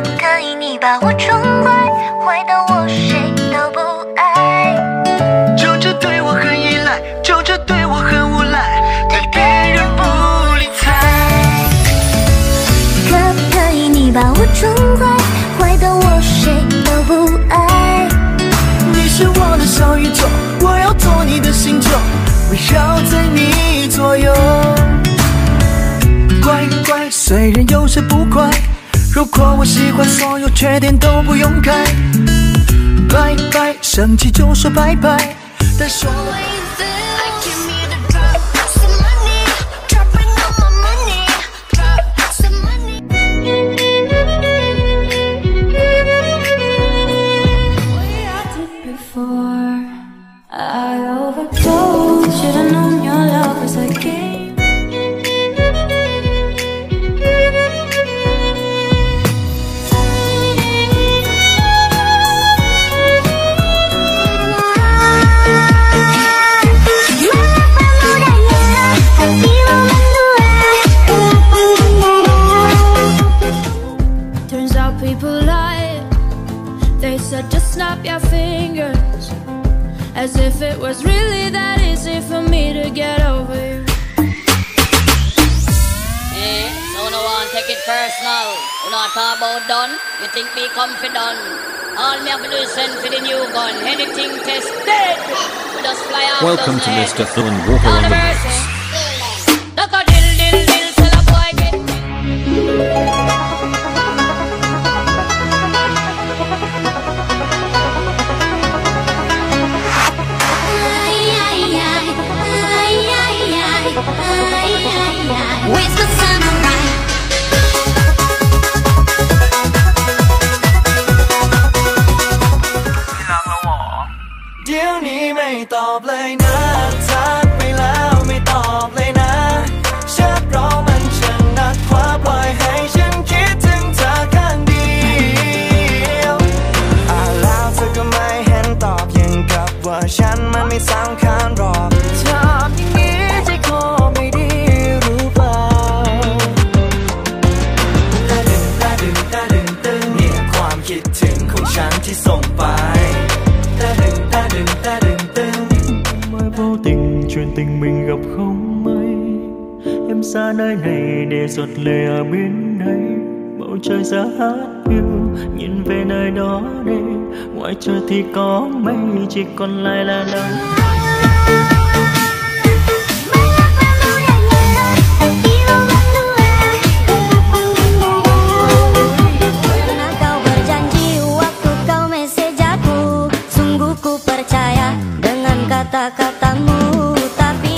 不可以你把我宠坏，坏到我谁我喜欢所有缺点都不用改。拜拜，生气就说拜拜，但说了。If it was really that easy for me to get over you. Eh, so no one take it personal. You not talk about done. You think me confident? All me have to do is send for the new gun. Anything test dead. We just fly out. Welcome to dozen Mr. heads. Walker on the ความคิดถึงของฉันที่ส่งไป ta đừng ta đừng ta đừng từng mới vô tình chuyện tình mình gặp không may em xa nơi này để giọt lệ ở bên đây bầu trời giá hát yêu nhìn về nơi đó đây ngoài trời thì có mây chỉ còn lại là nắng kata-katamu tapi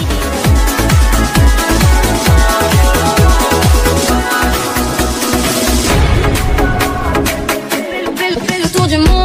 Tour du monde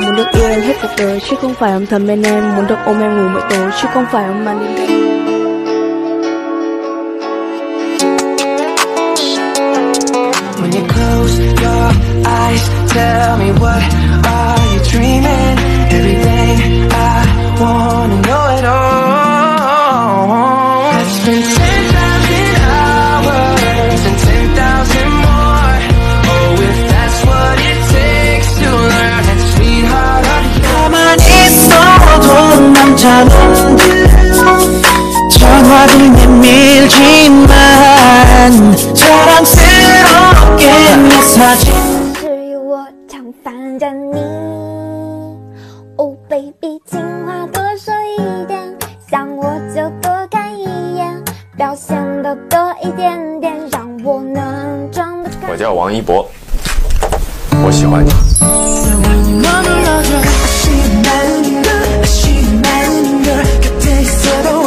Muốn được yêu em hết cuộc đời Chứ không phải ông thầm bên em Muốn được ôm em ngủ mỗi tối Chứ không phải ông mang đêm đêm When you close your eyes, Tell me what are 是我叫王着你。Oh baby 话多说一点想我就多看一眼表现的多一点点让我能你不一我 제대로